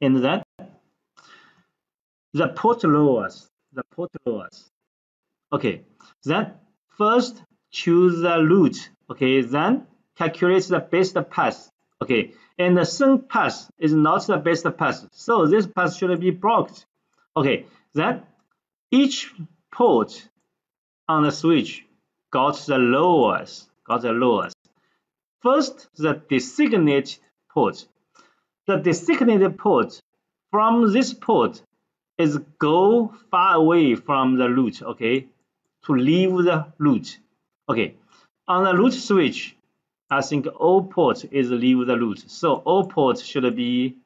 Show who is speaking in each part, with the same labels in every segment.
Speaker 1: And then the port lowers, the port lowers. Okay, then first choose the root. Okay, then calculate the best path. Okay, and the same path is not the best path, so this path should be blocked. Okay, then each port on the switch got the lowest, got the lowest. First, the designated port. The designated port from this port is go far away from the root, okay, to leave the root. Okay, on the root switch, I think all port is leave the root. So all port should be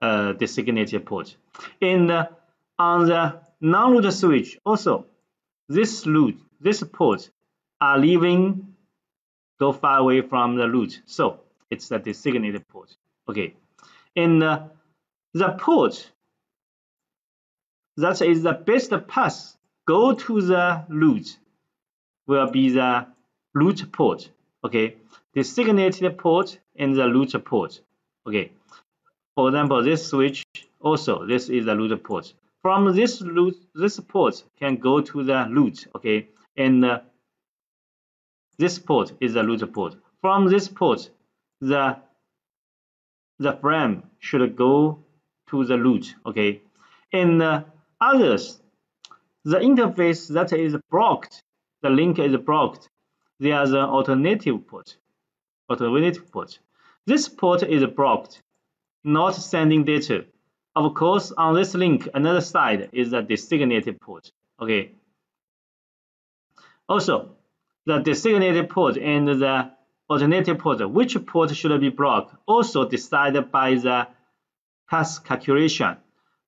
Speaker 1: uh, designated port. And uh, on the non-root switch, also this root, this port are leaving go far away from the root. So it's the designated port. Okay, and uh, the port that is the best path go to the root will be the root port. Okay, designated port and the root port. Okay, for example, this switch also this is the root port. From this root, this port can go to the root. Okay, and uh, this port is the route port. From this port, the the frame should go to the root Okay, and uh, others, the interface that is blocked, the link is blocked. There's an alternative port. Alternative port. This port is blocked, not sending data. Of course, on this link, another side is the designated port. Okay. Also, the designated port and the alternative port, which port should be blocked, also decided by the path calculation.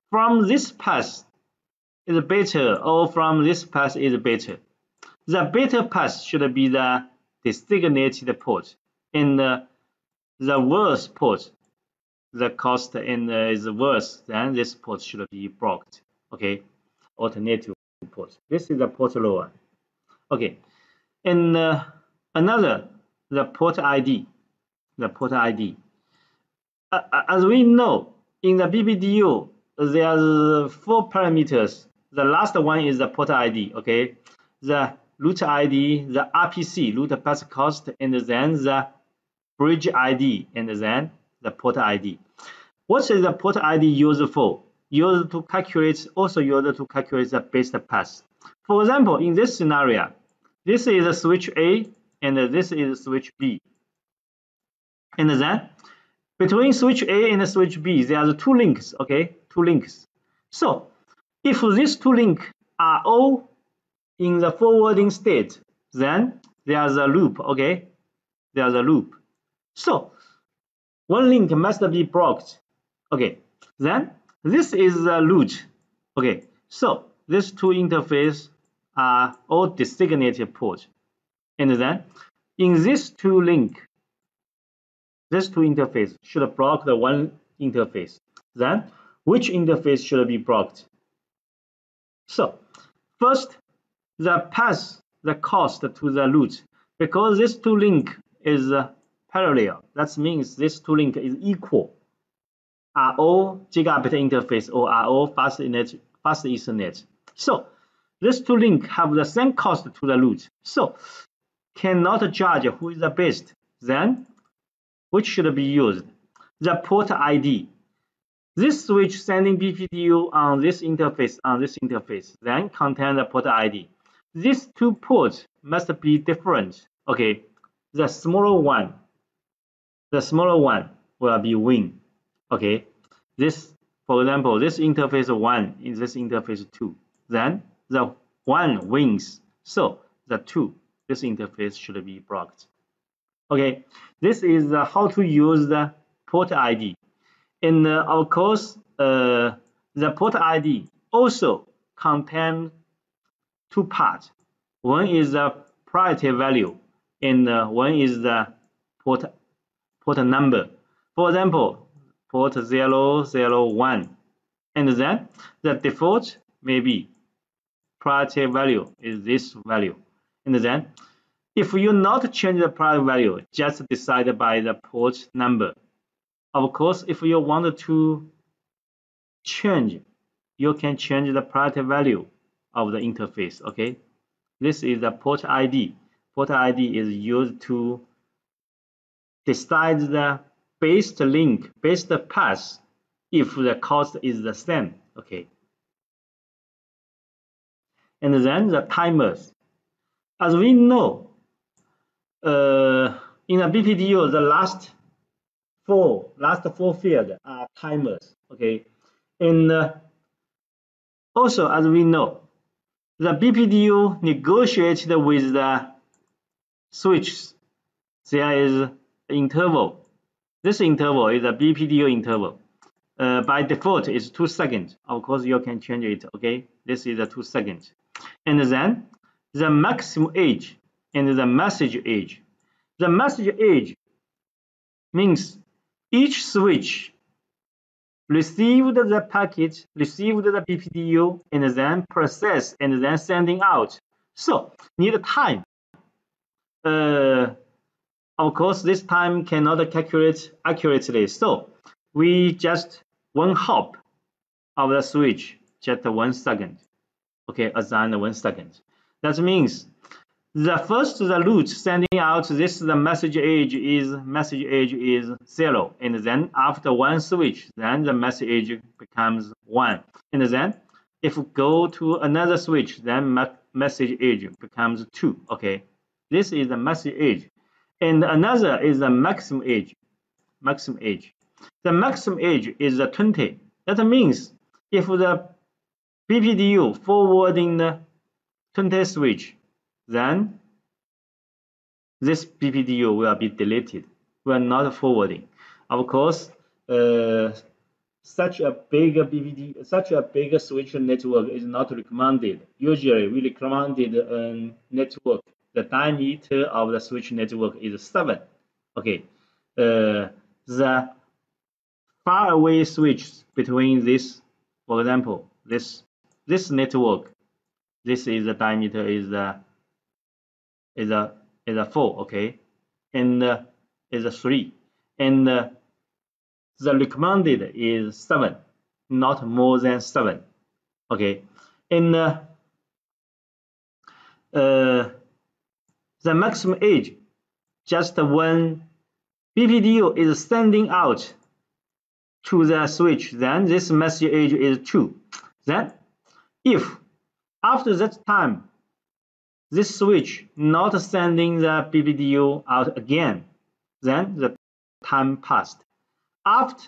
Speaker 1: From this path, is better or from this path is better. The better path should be the designated port and the worst port. The cost and is worse then this port should be blocked okay? Alternative port. This is the port lower okay. And uh, another the port id the port id uh, as we know in the BPDU, there are four parameters the last one is the port ID, okay? The root ID, the RPC, root path cost, and then the bridge ID, and then the port ID. What is the port ID used for? Used to calculate, also used to calculate the best path. For example, in this scenario, this is a switch A, and this is switch B. And then, between switch A and switch B, there are two links, okay? Two links. So, if these two links are all in the forwarding state, then there's a loop, okay? There's a loop. So one link must be blocked. Okay, then this is the root. Okay, so these two interfaces are all designated ports. And then in this two link, this two interface should block the one interface. Then which interface should be blocked? So first, the path the cost to the root because this two link is parallel. That means this two link is equal. Are all gigabit interface or are all fast Ethernet, fast Ethernet. So these two link have the same cost to the root. So cannot judge who is the best. Then which should be used? The port ID this switch sending BPDU on this interface on this interface, then contain the port ID. These two ports must be different. Okay, the smaller one, the smaller one will be win. Okay, this, for example, this interface one is this interface two. Then the one wins. So the two, this interface should be blocked. Okay, this is uh, how to use the port ID. In our course, uh, the port ID also contains two parts. One is the priority value, and uh, one is the port port number. For example, port 001, and then the default may be priority value is this value. And then if you not change the priority value, just decide by the port number Of course, if you want to change, you can change the priority value of the interface, okay? This is the port ID. Port ID is used to decide the best link, best path if the cost is the same, okay? And then the timers. As we know, uh, in a BPDU, the last four, last four fields are timers, okay? And uh, also, as we know, the BPDU negotiated with the switches. There is interval. This interval is a BPDU interval. Uh, by default, it's two seconds. Of course, you can change it. Okay, this is a two seconds. And then the maximum age and the message age. The message age means each switch received the packet, received the BPDU, and then process and then sending out. So need time. Uh, of course, this time cannot calculate accurately. So we just one hop of the switch, just one second. Okay, assign one second. That means the first the root sending out this the message age is message age is zero. And then after one switch then the message age becomes one. And then if we go to another switch then message age becomes two. Okay. This is the message age. And another is the maximum age. Maximum age. The maximum age is the 20 that means if the BPDU forwarding the 20 switch then this BPDU will be deleted. We are not forwarding. Of course, uh, such a big BPD, such a big switch network is not recommended. Usually, we recommended a network. The diameter of the switch network is seven. Okay, uh, the far away switch between this, for example, this this network, this is the diameter is the is a is a four, okay, and uh, is a three, and uh, the recommended is seven, not more than seven, okay, and uh, uh, the maximum age just when BPDU is sending out to the switch, then this message age is two. Then, if after that time this switch not sending the BPDU out again. Then the time passed. After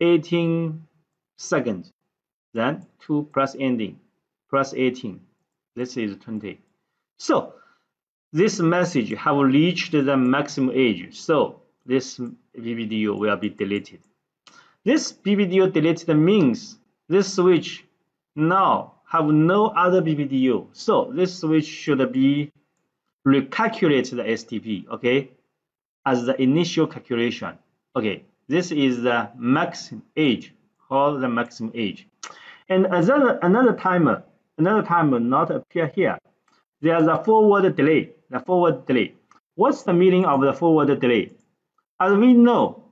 Speaker 1: 18 seconds, then 2 plus ending plus 18. This is 20. So this message have reached the maximum age. So this BPDU will be deleted. This BPDU deleted means this switch now have no other BPDU. So this switch should be recalculate the STP, okay, as the initial calculation. Okay, this is the maximum age, called the maximum age. And another, another timer, another timer not appear here. There's a forward delay, the forward delay. What's the meaning of the forward delay? As we know,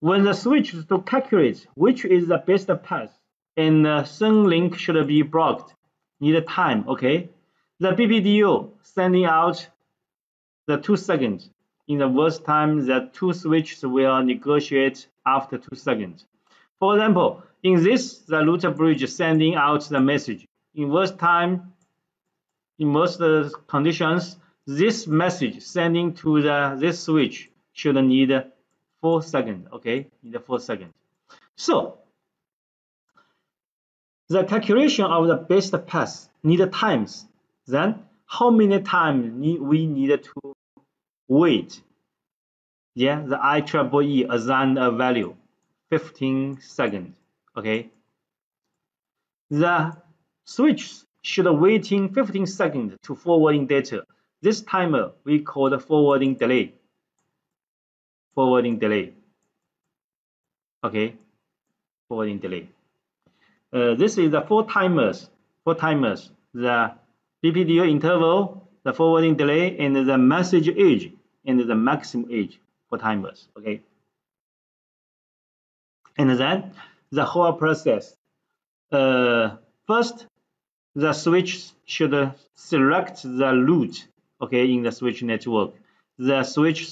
Speaker 1: when the switch to calculate which is the best path and uh, the send link should be blocked. Need time, okay? The BPDU sending out the two seconds. In the worst time, the two switches will negotiate after two seconds. For example, in this, the router bridge sending out the message. In worst time, in most uh, conditions, this message sending to the this switch should need four seconds. Okay, need four seconds. So the calculation of the best path need times. Then how many times need we need to wait? Yeah, the IEEE assigned a value 15 seconds. Okay. The switch should waiting 15 seconds to forwarding data. This timer we call the forwarding delay. Forwarding delay. Okay. Forwarding delay. Uh, this is the four timers, four timers, the BPDU interval, the forwarding delay, and the message age, and the maximum age for timers, okay? And then the whole process. Uh, first, the switch should select the root, okay, in the switch network. The switch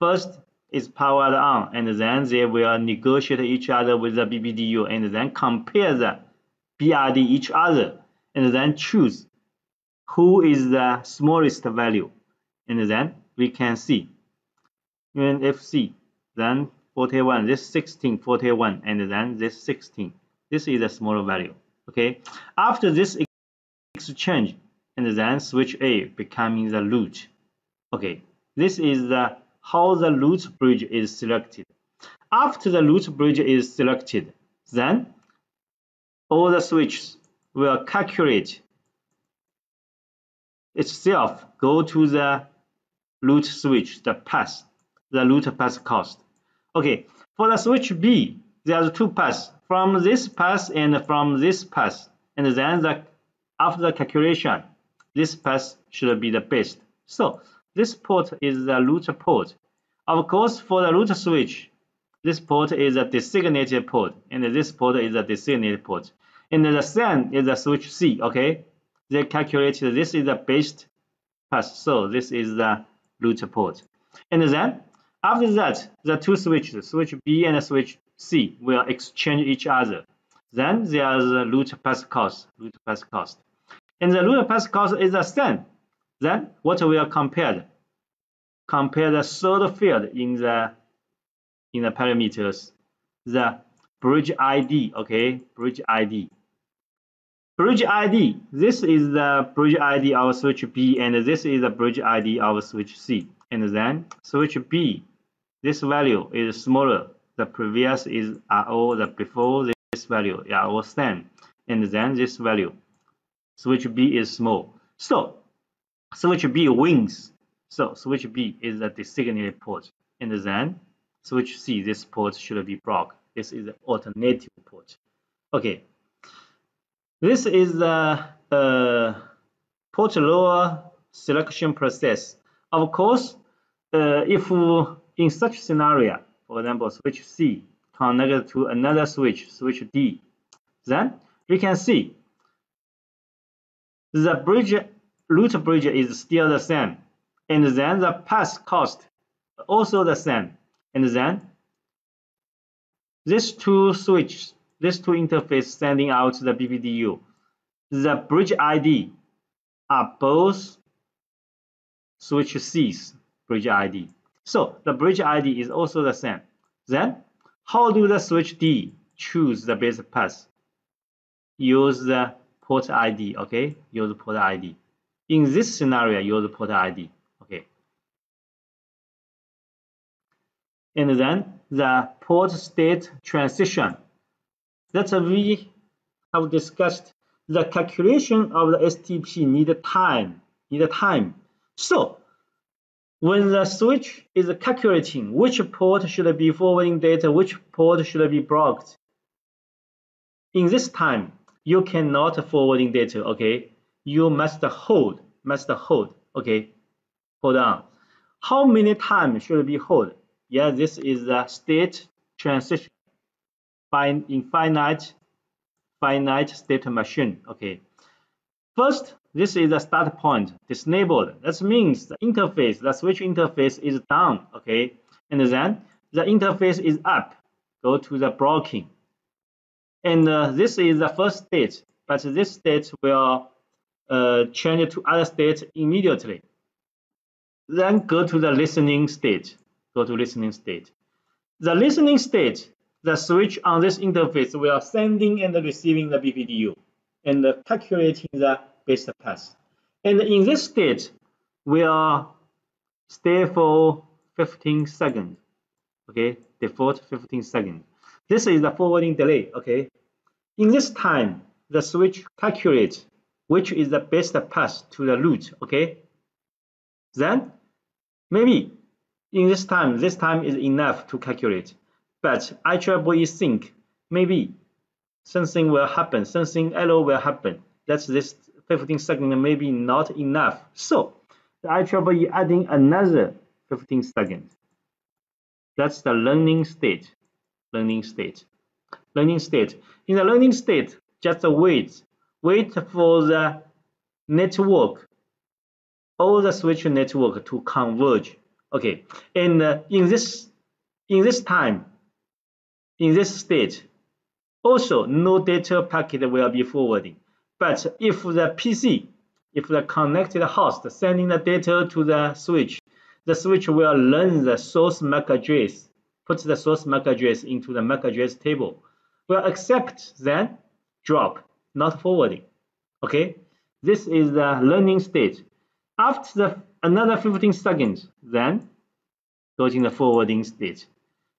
Speaker 1: first is powered on, and then they will negotiate each other with the BPDU, and then compare the BRD each other, and then choose who is the smallest value, and then we can see in FC, then 41, this 16, 41, and then this 16. This is a smaller value. Okay. After this exchange, and then switch A becoming the root. Okay. This is the how the root bridge is selected. After the root bridge is selected, then all the switches will calculate itself go to the root switch, the path, the root path cost. Okay, for the switch B, there's two paths from this path and from this path, and then the after the calculation, this path should be the best. So this port is the root port. Of course, for the root switch, this port is a designated port, and this port is a designated port. And the SAN is the switch C, okay? They calculated this is the best path, so this is the root port. And then, after that, the two switches, switch B and switch C, will exchange each other. Then there's the root path cost, root path cost. And the root path cost is the same. Then what we are compared? Compare the third field in the in the parameters, the bridge ID, okay, bridge ID. Bridge ID, this is the bridge ID of switch B, and this is the bridge ID of switch C. And then switch B, this value is smaller. The previous is are all the before this value are all same. And then this value, switch B is small. So switch B wins so switch B is the designated port, and then switch C, this port should be blocked. This is the alternative port. Okay, this is the uh, port lower selection process. Of course, uh, if in such scenario, for example, switch C connected to another switch, switch D, then we can see the bridge root bridge is still the same and then the path cost also the same. And then these two switches, these two interfaces sending out the BPDU, the bridge ID are both switch C's bridge ID. So the bridge ID is also the same. Then how do the switch D choose the base path? Use the port ID, okay? Use the port ID. In this scenario, use port ID. Okay. And then the port state transition that we have discussed the calculation of the STP need time need time so when the switch is calculating which port should be forwarding data which port should be blocked in this time you cannot forwarding data okay you must hold must hold okay hold on how many times should be hold yeah, this is the state transition by infinite finite state machine. Okay. First, this is the start point disabled. That means the interface, the switch interface is down. Okay. And then the interface is up. Go to the blocking. And uh, this is the first state, but this state will uh, change to other state immediately. Then go to the listening state go to listening state. The listening state, the switch on this interface will sending and receiving the BPDU and calculating the base path. And in this state, we are stay for 15 seconds. Okay, default 15 seconds. This is the forwarding delay. Okay, in this time, the switch calculates which is the best path to the root. Okay, then maybe in this time, this time is enough to calculate. But I IEEE think maybe something will happen, something error will happen. That's this 15 seconds maybe not enough. So the IEEE adding another 15 seconds. That's the learning state. learning state. Learning state. In the learning state, just wait. Wait for the network, all the switch network to converge. Okay, and uh, in this in this time, in this state, also no data packet will be forwarding. But if the PC, if the connected host sending the data to the switch, the switch will learn the source MAC address, put the source MAC address into the MAC address table, will accept then drop, not forwarding. Okay, this is the learning stage. After the, another 15 seconds, then goes in the forwarding state.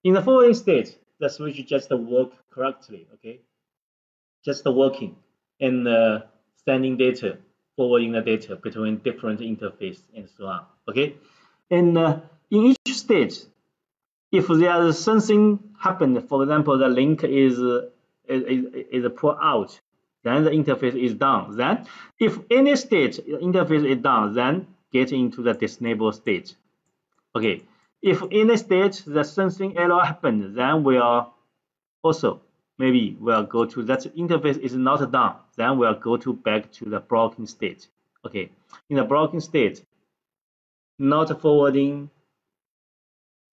Speaker 1: In the forwarding state, the switch just work correctly, okay? Just the working and uh, sending data, forwarding the data between different interface and so on, okay? And uh, in each stage, if there is something happened, for example, the link is, uh, is, is pulled out, then the interface is down. Then, if any state interface is down, then get into the disable state. Okay, if any state the sensing error happens, then we'll also maybe we'll go to that interface is not down, then we'll go to back to the blocking state. Okay, in the blocking state, not forwarding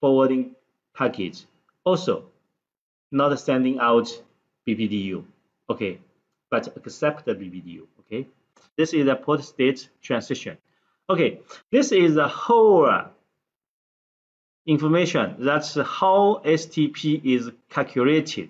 Speaker 1: forwarding package, also not sending out BPDU. Okay, but accept the BPDU. Okay, this is a port state transition. Okay, this is the whole uh, information. That's how STP is calculated.